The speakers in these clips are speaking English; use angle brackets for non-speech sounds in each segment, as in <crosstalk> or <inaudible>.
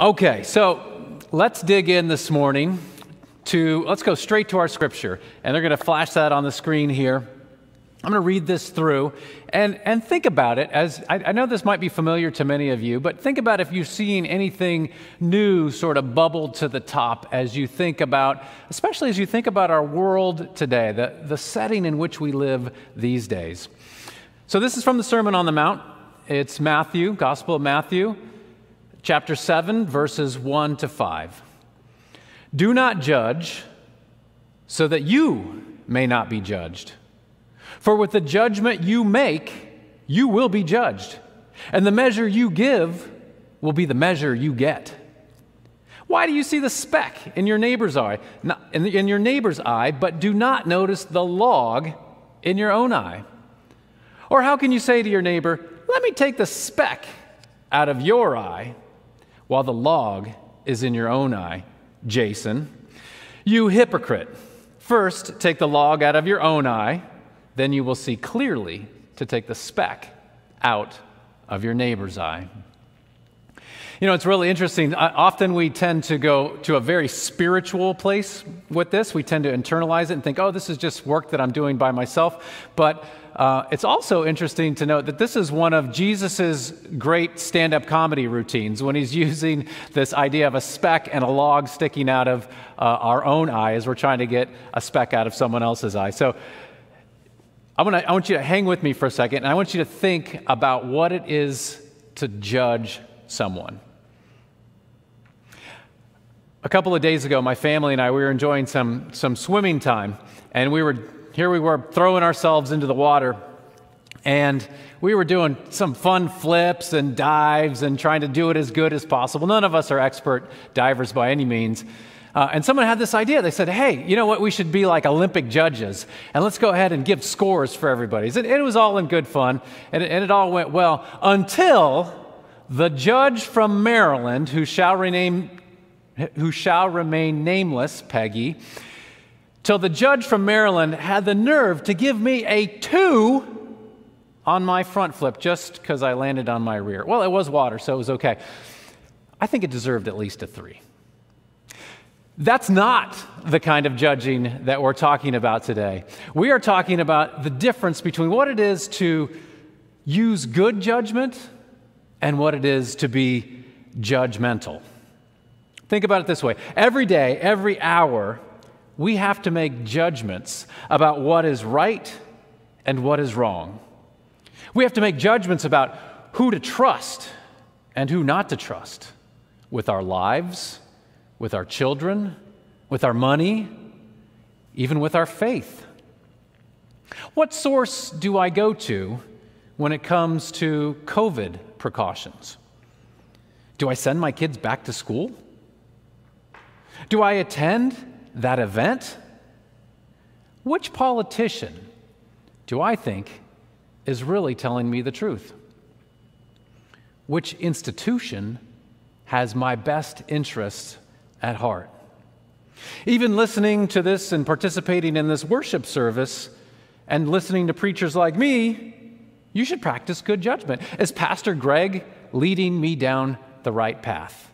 Okay, so let's dig in this morning to, let's go straight to our scripture. And they're going to flash that on the screen here. I'm going to read this through and, and think about it as I, I, know this might be familiar to many of you, but think about if you've seen anything new sort of bubble to the top as you think about, especially as you think about our world today, the, the setting in which we live these days. So, this is from the Sermon on the Mount. It's Matthew, Gospel of Matthew, chapter 7, verses 1 to 5. Do not judge so that you may not be judged. For with the judgment you make, you will be judged, and the measure you give will be the measure you get. Why do you see the speck in your neighbor's eye, in your neighbor's eye, but do not notice the log in your own eye? Or how can you say to your neighbor, "Let me take the speck out of your eye," while the log is in your own eye? Jason, you hypocrite. First, take the log out of your own eye, then you will see clearly to take the speck out of your neighbor's eye. You know, it's really interesting. Often we tend to go to a very spiritual place with this. We tend to internalize it and think, oh, this is just work that I'm doing by myself. But uh, it's also interesting to note that this is one of Jesus' great stand up comedy routines when he's <laughs> using this idea of a speck and a log sticking out of uh, our own eye as we're trying to get a speck out of someone else's eye. So I, wanna, I want you to hang with me for a second, and I want you to think about what it is to judge someone. A couple of days ago, my family and I, we were enjoying some, some swimming time, and we were here we were throwing ourselves into the water. And we were doing some fun flips and dives and trying to do it as good as possible. None of us are expert divers by any means. Uh, and someone had this idea. They said, hey, you know what? We should be like Olympic judges. And let's go ahead and give scores for everybody. It, it was all in good fun. And it, and it all went well until the judge from Maryland, who shall, rename, who shall remain nameless, Peggy, till the judge from Maryland had the nerve to give me a two on my front flip just because I landed on my rear. Well, it was water, so it was okay. I think it deserved at least a three. That's not the kind of judging that we're talking about today. We are talking about the difference between what it is to use good judgment and what it is to be judgmental. Think about it this way every day, every hour, we have to make judgments about what is right and what is wrong. We have to make judgments about who to trust and who not to trust with our lives, with our children, with our money, even with our faith. What source do I go to when it comes to COVID precautions? Do I send my kids back to school? Do I attend that event? Which politician do I think is really telling me the truth? Which institution has my best interests at heart? Even listening to this and participating in this worship service and listening to preachers like me, you should practice good judgment. Is Pastor Greg leading me down the right path?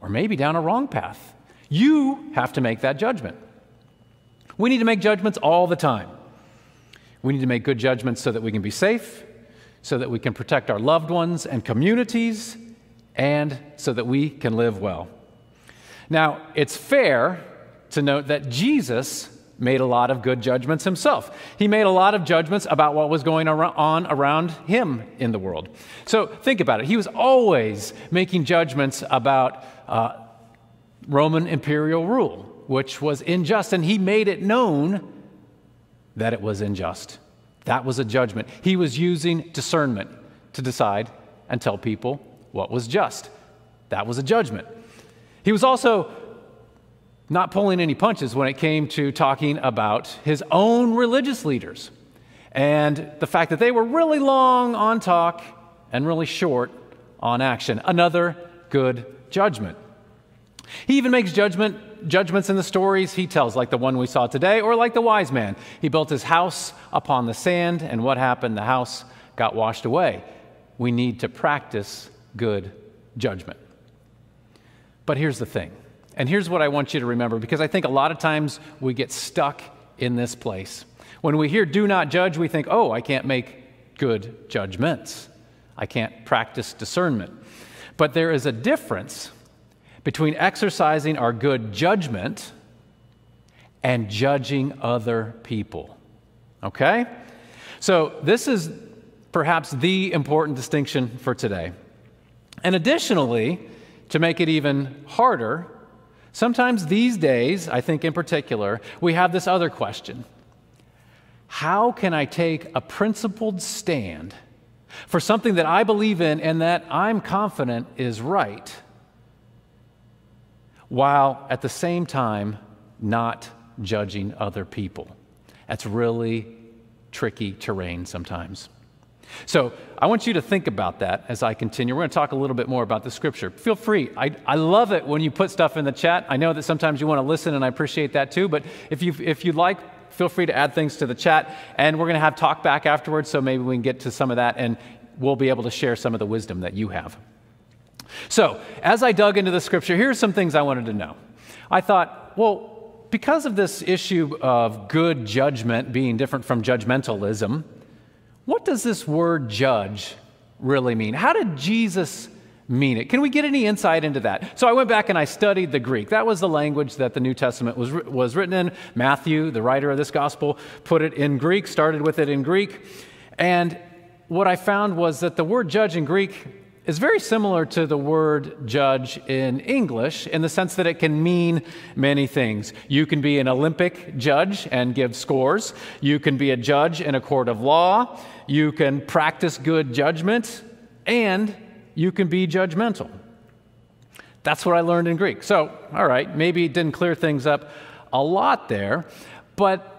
Or maybe down a wrong path? You have to make that judgment. We need to make judgments all the time. We need to make good judgments so that we can be safe, so that we can protect our loved ones and communities, and so that we can live well. Now, it's fair to note that Jesus made a lot of good judgments himself. He made a lot of judgments about what was going on around him in the world. So think about it. He was always making judgments about uh, Roman imperial rule, which was unjust, and he made it known that it was unjust. That was a judgment. He was using discernment to decide and tell people what was just. That was a judgment. He was also not pulling any punches when it came to talking about his own religious leaders and the fact that they were really long on talk and really short on action. Another good judgment. He even makes judgment, judgments in the stories he tells, like the one we saw today, or like the wise man. He built his house upon the sand, and what happened? The house got washed away. We need to practice good judgment. But here's the thing, and here's what I want you to remember because I think a lot of times we get stuck in this place. When we hear do not judge, we think, oh, I can't make good judgments. I can't practice discernment. But there is a difference between exercising our good judgment and judging other people. Okay? So, this is perhaps the important distinction for today. And additionally, to make it even harder, sometimes these days, I think in particular, we have this other question How can I take a principled stand for something that I believe in and that I'm confident is right, while at the same time not judging other people? That's really tricky terrain sometimes. So I want you to think about that as I continue. We're going to talk a little bit more about the scripture. Feel free. I, I love it when you put stuff in the chat. I know that sometimes you want to listen, and I appreciate that too. But if, you, if you'd like, feel free to add things to the chat. And we're going to have talk back afterwards, so maybe we can get to some of that, and we'll be able to share some of the wisdom that you have. So as I dug into the scripture, here's some things I wanted to know. I thought, well, because of this issue of good judgment being different from judgmentalism, what does this word judge really mean? How did Jesus mean it? Can we get any insight into that? So I went back and I studied the Greek. That was the language that the New Testament was, was written in. Matthew, the writer of this gospel, put it in Greek, started with it in Greek. And what I found was that the word judge in Greek is very similar to the word judge in English in the sense that it can mean many things. You can be an Olympic judge and give scores, you can be a judge in a court of law, you can practice good judgment, and you can be judgmental. That's what I learned in Greek. So, all right, maybe it didn't clear things up a lot there, but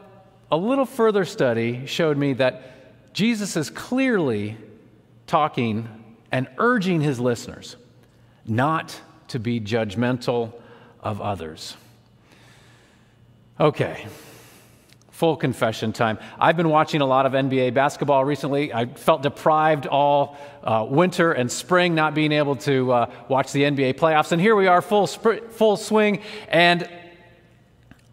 a little further study showed me that Jesus is clearly talking and urging his listeners not to be judgmental of others. Okay, full confession time. I've been watching a lot of NBA basketball recently. I felt deprived all uh, winter and spring not being able to uh, watch the NBA playoffs. And here we are, full, sp- full swing. And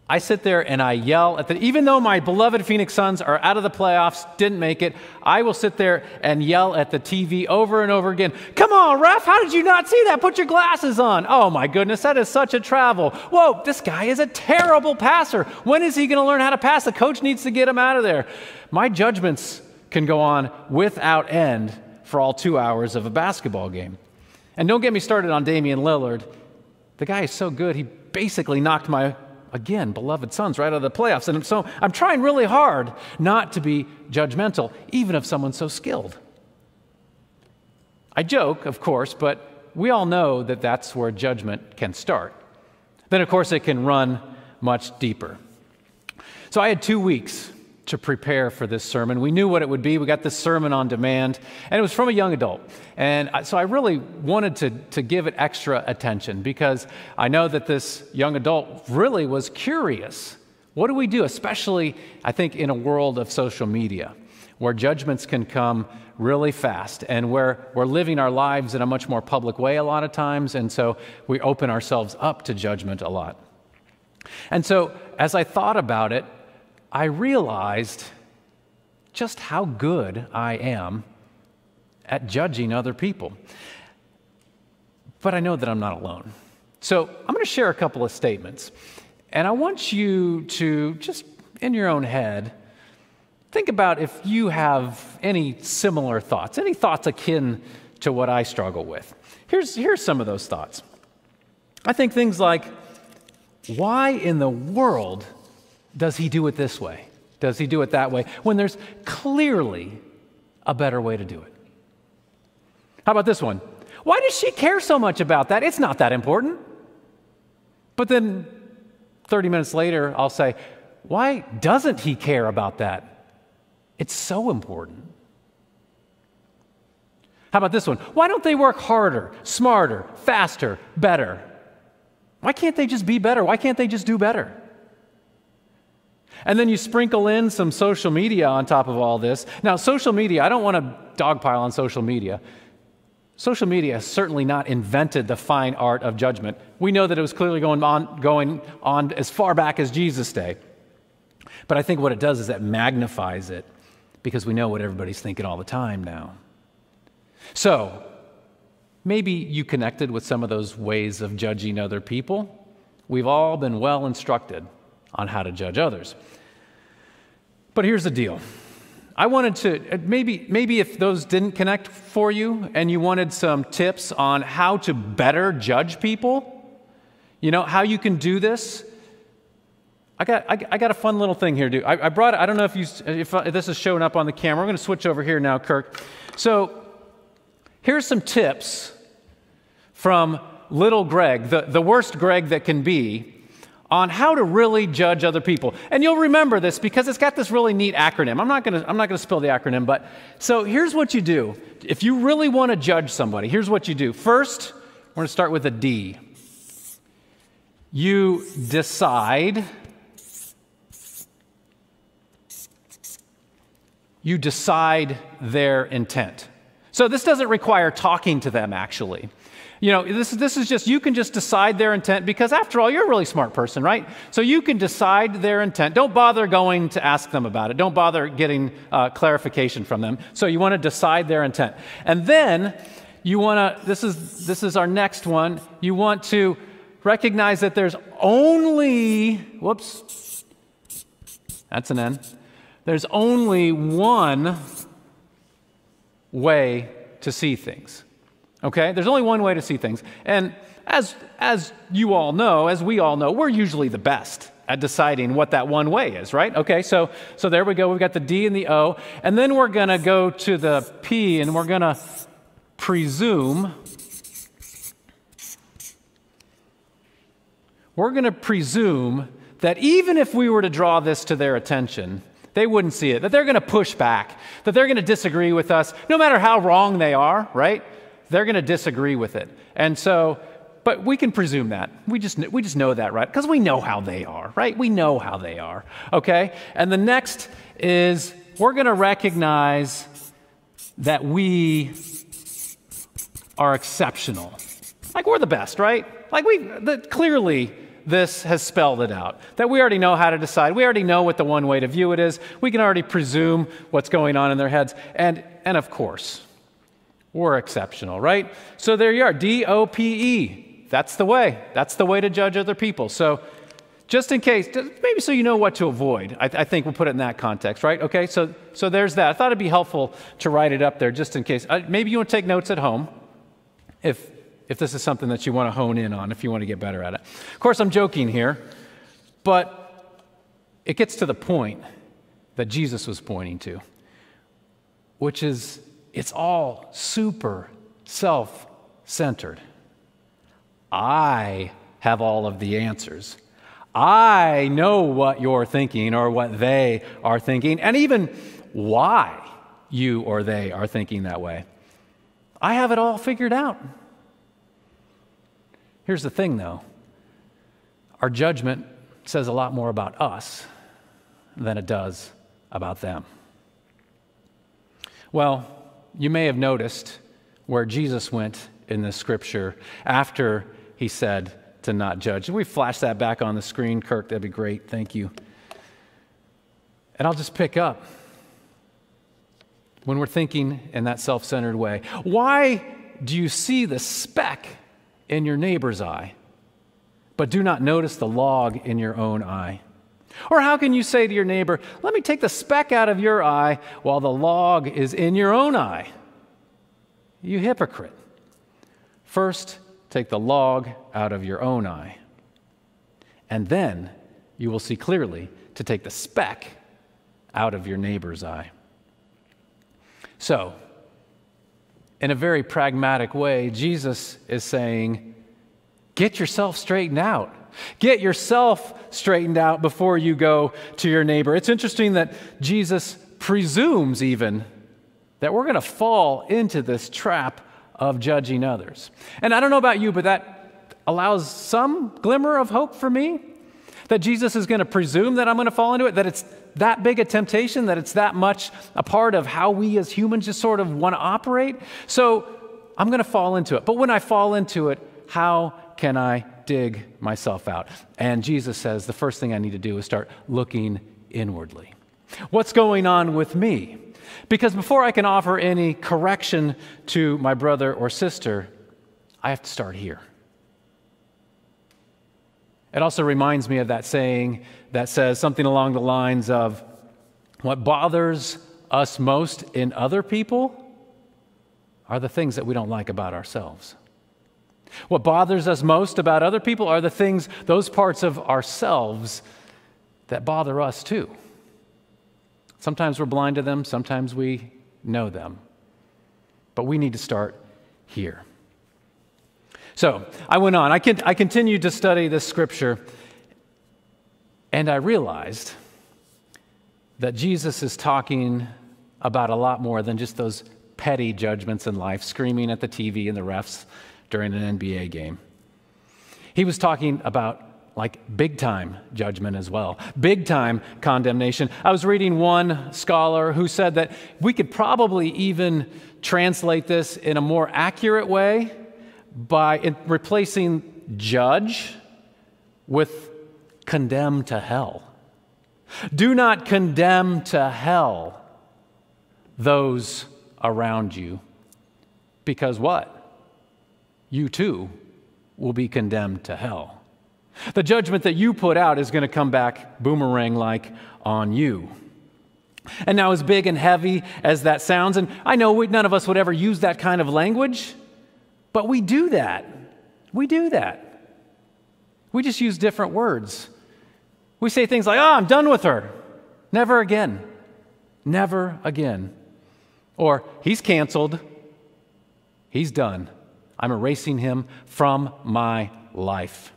I sit there and I yell at the, even though my beloved Phoenix Suns are out of the playoffs, didn't make it, I will sit there and yell at the TV over and over again. Come on, ref, how did you not see that? Put your glasses on. Oh my goodness, that is such a travel. Whoa, this guy is a terrible passer. When is he going to learn how to pass? The coach needs to get him out of there. My judgments can go on without end for all two hours of a basketball game. And don't get me started on Damian Lillard. The guy is so good, he basically knocked my again, beloved Suns right out of the playoffs. And so I'm trying really hard not to be judgmental, even if someone's so skilled. I joke, of course, but we all know that that's where judgment can start. Then, of course, it can run much deeper. So I had two weeks to prepare for this sermon. We knew what it would be. We got this sermon on demand, and it was from a young adult. And so I really wanted to, to give it extra attention because I know that this young adult really was curious. What do we do, especially, I think, in a world of social media where judgments can come really fast and where we're living our lives in a much more public way a lot of times, and so we open ourselves up to judgment a lot. And so, as I thought about it, I realized just how good I am at judging other people. But I know that I'm not alone. So I'm going to share a couple of statements. And I want you to just, in your own head, think about if you have any similar thoughts, any thoughts akin to what I struggle with. Here's, here's some of those thoughts. I think things like, why in the world does he do it this way? Does he do it that way? When there's clearly a better way to do it. How about this one? Why does she care so much about that? It's not that important. But then 30 minutes later, I'll say, Why doesn't he care about that? It's so important. How about this one? Why don't they work harder, smarter, faster, better? Why can't they just be better? Why can't they just do better? And then you sprinkle in some social media on top of all this. Now, social media, I don't want to dogpile on social media. social media has certainly not invented the fine art of judgment. We know that it was clearly going on, going on as far back as Jesus' day. But I think what it does is it magnifies it because we know what everybody's thinking all the time now. So, maybe you connected with some of those ways of judging other people. We've all been well instructed on how to judge others. But here's the deal. I wanted to uh, maybe maybe if those didn't connect for you and you wanted some tips on how to better judge people, you know, how you can do this. I got, I, I got a fun little thing here, dude. I, I brought I don't know if, you, if, if this is showing up on the camera. We're going to switch over here now, Kirk. So here's some tips from little Greg, the, the worst Greg that can be, on how to really judge other people. And you'll remember this because it's got this really neat acronym. I'm not going to I'm not going to spill the acronym, but so here's what you do. If you really want to judge somebody, here's what you do. First, we're going to start with a D. You decide you decide their intent. So this doesn't require talking to them, actually. You know, this, this is just, you can just decide their intent because, after all, you're a really smart person, right? So you can decide their intent. Don't bother going to ask them about it. Don't bother getting uh, clarification from them. So you want to decide their intent. And then you want to, this is, this is our next one, you want to recognize that there's only, whoops, that's an N there's only one way to see things. Okay? There's only one way to see things. And as, as you all know, as we all know, we're usually the best at deciding what that one way is, right? Okay, so, so there we go. We've got the D and the O. And then we're going to go to the P and we're going to presume. We're going to presume that even if we were to draw this to their attention, they wouldn't see it, that they're going to push back, that they're going to disagree with us, no matter how wrong they are, right? They're going to disagree with it. And so, but we can presume that. We just, we just know that, right? Because we know how they are, right? We know how they are, okay? And the next is we're going to recognize that we are exceptional. Like we're the best, right? Like we, the, clearly, this has spelled it out. That we already know how to decide. We already know what the one way to view it is. We can already presume what's going on in their heads. And, and of course, we're exceptional, right? So there you are D O P E. That's the way. That's the way to judge other people. So just in case, maybe so you know what to avoid. I, I, think we'll put it in that context, right? Okay, so, so there's that. I thought it'd be helpful to write it up there just in case. Uh, maybe you want to take notes at home if, if this is something that you want to hone in on, if you want to get better at it. Of course, I'm joking here, but it gets to the point that Jesus was pointing to, which is it's all super self centered. I have all of the answers. I know what you're thinking or what they are thinking, and even why you or they are thinking that way. I have it all figured out. Here's the thing, though our judgment says a lot more about us than it does about them. Well, you may have noticed where Jesus went in the scripture after he said to not judge. we flash that back on the screen, Kirk? That'd be great. Thank you. And I'll just pick up when we're thinking in that self centered way. Why do you see the speck in your neighbor's eye, but do not notice the log in your own eye? Or how can you say to your neighbor, Let me take the speck out of your eye while the log is in your own eye? You hypocrite. First, take the log out of your own eye, and then you will see clearly to take the speck out of your neighbor's eye. So, in a very pragmatic way, Jesus is saying, get yourself straightened out. Get yourself straightened out before you go to your neighbor. It's interesting that Jesus presumes even that we're going to fall into this trap of judging others. And I don't know about you, but that allows some glimmer of hope for me that Jesus is going to presume that I'm going to fall into it, that it's that big a temptation, that it's that much a part of how we as humans just sort of want to operate. So I'm going to fall into it. But when I fall into it, how can I dig myself out? And Jesus says the first thing I need to do is start looking inwardly. What's going on with me? Because before I can offer any correction to my brother or sister, I have to start here. It also reminds me of that saying that says something along the lines of what bothers us most in other people are the things that we don't like about ourselves. What bothers us most about other people are the things, those parts of ourselves that bother us too. Sometimes we're blind to them, sometimes we know them. But we need to start here. So I went on. I, can, I continued to study this scripture, and I realized that Jesus is talking about a lot more than just those petty judgments in life, screaming at the TV and the refs during an NBA game. He was talking about like big time judgment as well, big time condemnation. I was reading one scholar who said that we could probably even translate this in a more accurate way by replacing judge with condemn to hell. Do not condemn to hell those around you, because what? You too will be condemned to hell. The judgment that you put out is going to come back boomerang like on you. And now, as big and heavy as that sounds, and I know we, none of us would ever use that kind of language, but we do that. We do that. We just use different words. We say things like, oh, I'm done with her. Never again. Never again. Or, he's canceled. He's done. I'm erasing him from my life.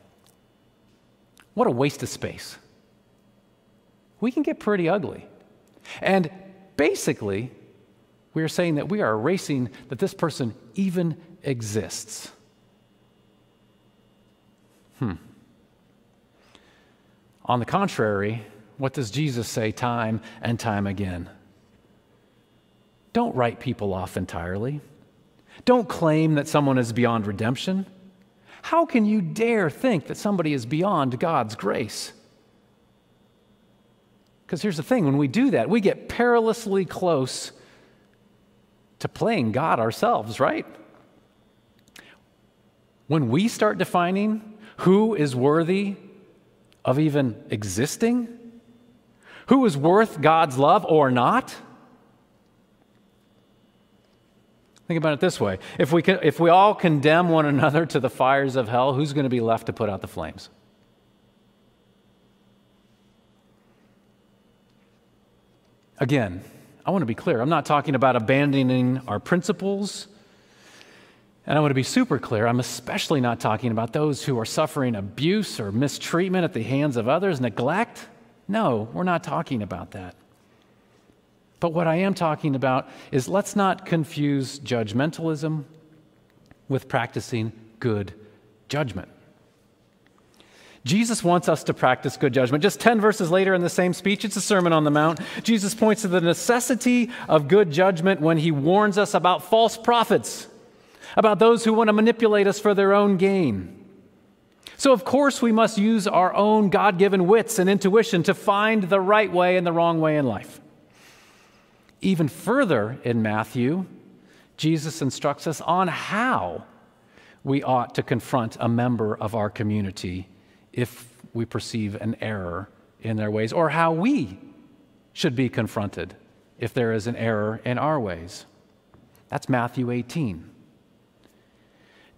What a waste of space. We can get pretty ugly. And basically, we are saying that we are erasing that this person even exists. Hmm. On the contrary, what does Jesus say time and time again? Don't write people off entirely. Don't claim that someone is beyond redemption. How can you dare think that somebody is beyond God's grace? Because here's the thing when we do that, we get perilously close to playing God ourselves, right? When we start defining who is worthy of even existing, who is worth God's love or not, Think about it this way if we, can, if we all condemn one another to the fires of hell, who's going to be left to put out the flames? Again, I want to be clear. I'm not talking about abandoning our principles. And I want to be super clear. I'm especially not talking about those who are suffering abuse or mistreatment at the hands of others, neglect. No, we're not talking about that. But what I am talking about is let's not confuse judgmentalism with practicing good judgment. Jesus wants us to practice good judgment. Just 10 verses later in the same speech, it's a Sermon on the Mount. Jesus points to the necessity of good judgment when he warns us about false prophets, about those who want to manipulate us for their own gain. So, of course, we must use our own God given wits and intuition to find the right way and the wrong way in life. Even further in Matthew, Jesus instructs us on how we ought to confront a member of our community if we perceive an error in their ways, or how we should be confronted if there is an error in our ways. That's Matthew 18.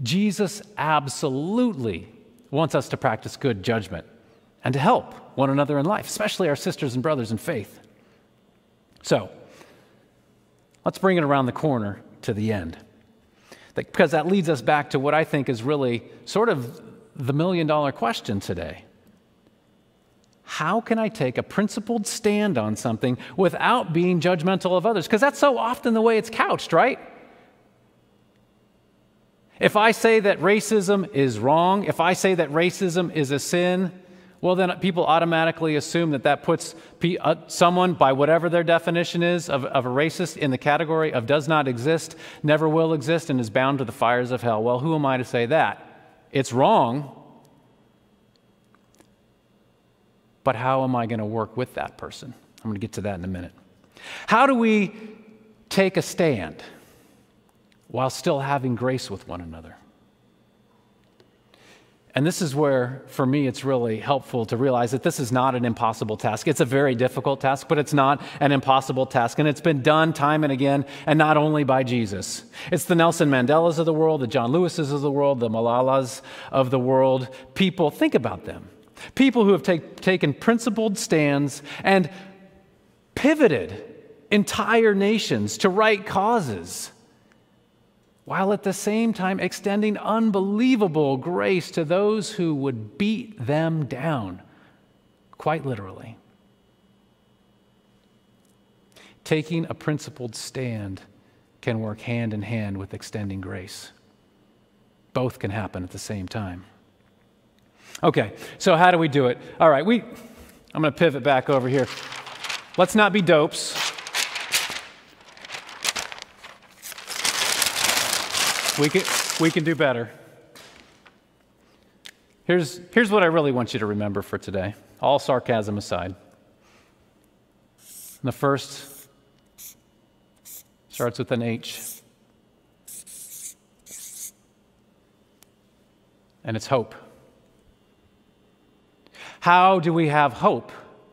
Jesus absolutely wants us to practice good judgment and to help one another in life, especially our sisters and brothers in faith. So, Let's bring it around the corner to the end. Because that leads us back to what I think is really sort of the million dollar question today. How can I take a principled stand on something without being judgmental of others? Because that's so often the way it's couched, right? If I say that racism is wrong, if I say that racism is a sin, well, then people automatically assume that that puts uh, someone, by whatever their definition is, of, of, a racist in the category of does not exist, never will exist, and is bound to the fires of hell. Well, who am I to say that? It's wrong. But how am I going to work with that person? I'm going to get to that in a minute. How do we take a stand while still having grace with one another? And this is where, for me, it's really helpful to realize that this is not an impossible task. It's a very difficult task, but it's not an impossible task. And it's been done time and again, and not only by Jesus. It's the Nelson Mandelas of the world, the John Lewises of the world, the Malalas of the world. People, think about them. People who have take, taken principled stands and pivoted entire nations to right causes while at the same time extending unbelievable grace to those who would beat them down, quite literally. Taking a principled stand can work hand in hand with extending grace. Both can happen at the same time. Okay, so how do we do it? All right, we I'm going to pivot back over here. Let's not be dopes. We can, we can do better. Here's, here's what I really want you to remember for today, all sarcasm aside. the first starts with an H, and it's hope. How do we have hope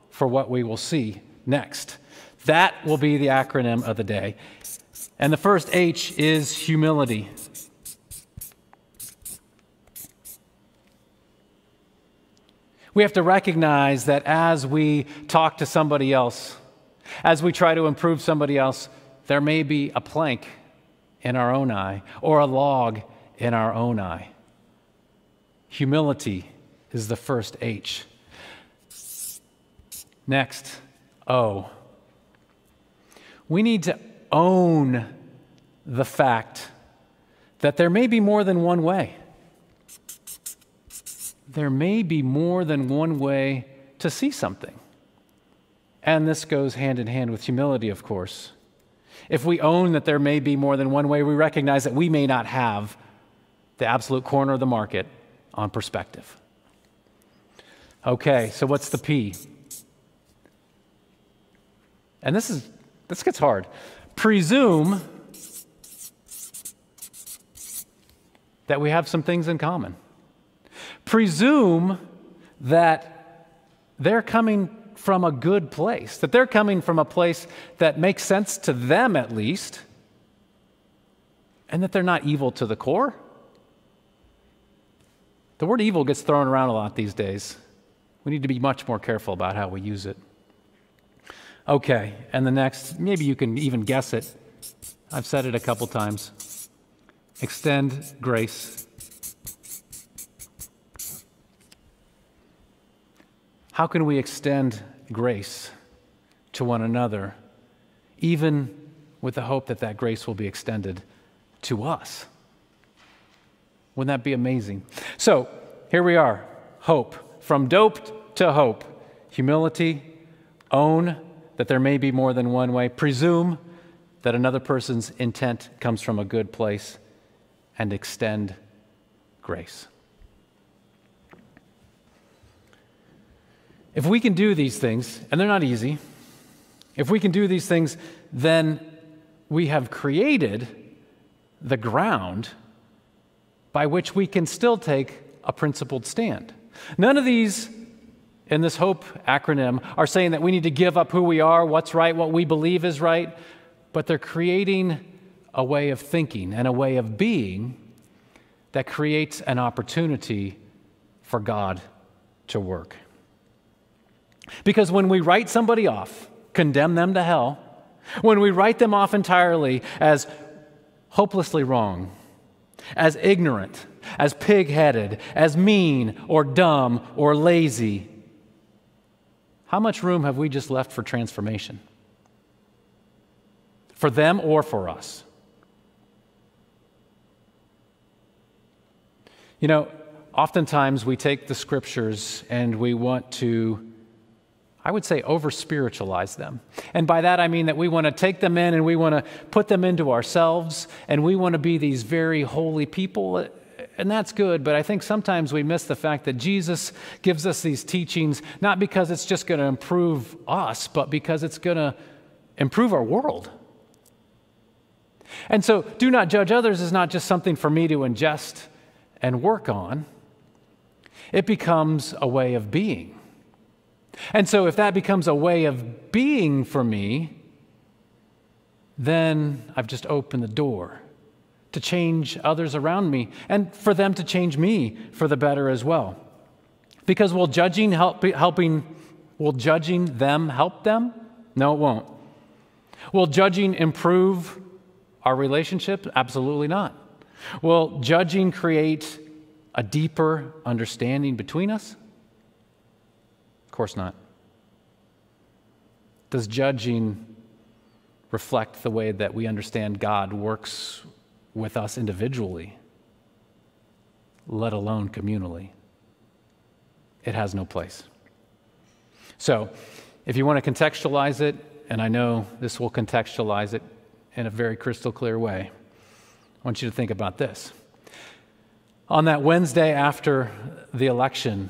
for what we will see next? That will be the acronym of the day. And the first H is humility. We have to recognize that as we talk to somebody else, as we try to improve somebody else, there may be a plank in our own eye or a log in our own eye. Humility is the first H. Next, O. We need to own the fact that there may be more than one way there may be more than one way to see something. And this goes hand in hand with humility, of course. If we own that there may be more than one way, we recognize that we may not have the absolute corner of the market on perspective. Okay, so what's the P? And this is this gets hard. Presume that we have some things in common presume that they're coming from a good place, that they're coming from a place that makes sense to them at least, and that they're not evil to the core. The word evil gets thrown around a lot these days. We need to be much more careful about how we use it. Okay, and the next, maybe you can even guess it. I've said it a couple times. Extend grace How can we extend grace to one another, even with the hope that that grace will be extended to us? Wouldn't that be amazing? So here we are hope. From dope to hope. Humility, own that there may be more than one way, presume that another person's intent comes from a good place, and extend grace. If we can do these things, and they're not easy, if we can do these things, then we have created the ground by which we can still take a principled stand. None of these in this HOPE acronym are saying that we need to give up who we are, what's right, what we believe is right, but they're creating a way of thinking and a way of being that creates an opportunity for God to work. Because when we write somebody off, condemn them to hell, when we write them off entirely as hopelessly wrong, as ignorant, as pig headed, as mean or dumb or lazy, how much room have we just left for transformation? For them or for us? You know, oftentimes we take the scriptures and we want to, I would say, over spiritualize them. And by that I mean that we want to take them in and we want to put them into ourselves and we want to be these very holy people. And that's good, but I think sometimes we miss the fact that Jesus gives us these teachings not because it's just going to improve us, but because it's going to improve our world. And so, do not judge others is not just something for me to ingest and work on, it becomes a way of being. And so, if that becomes a way of being for me, then I've just opened the door to change others around me and for them to change me for the better as well. Because will judging help, helping, will judging them help them? No, it won't. Will judging improve our relationship? Absolutely not. Will judging create a deeper understanding between us? Of course not. Does judging reflect the way that we understand God works with us individually, let alone communally? It has no place. So, if you want to contextualize it, and I know this will contextualize it in a very crystal clear way. I want you to think about this. On that Wednesday after the election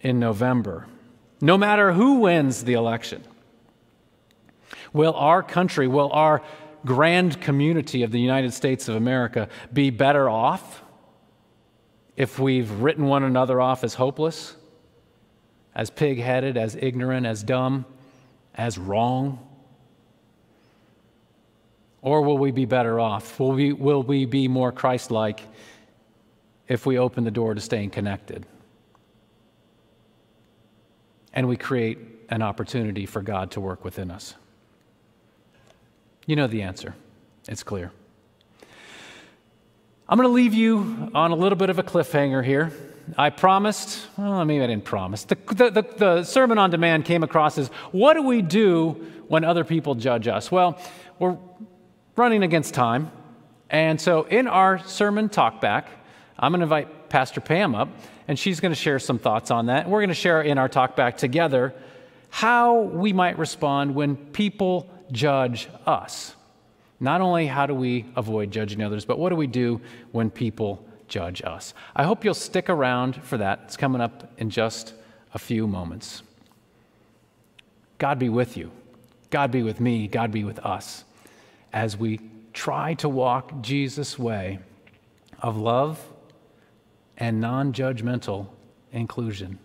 in November, no matter who wins the election, will our country, will our grand community of the United States of America be better off if we've written one another off as hopeless, as pig headed, as ignorant, as dumb, as wrong? Or will we be better off? Will we, will we be more Christ like if we open the door to staying connected? And we create an opportunity for God to work within us. You know the answer, it's clear. I'm going to leave you on a little bit of a cliffhanger here. I promised, well, maybe I didn't promise. The, the, the, the, Sermon on Demand came across as what do we do when other people judge us? Well, we're running against time. And so in our sermon talkback, I'm going to invite Pastor Pam up, and she's going to share some thoughts on that. We're going to share in our talk back together how we might respond when people judge us. Not only how do we avoid judging others, but what do we do when people judge us? I hope you'll stick around for that. It's coming up in just a few moments. God be with you. God be with me. God be with us as we try to walk Jesus' way of love and non judgmental inclusion.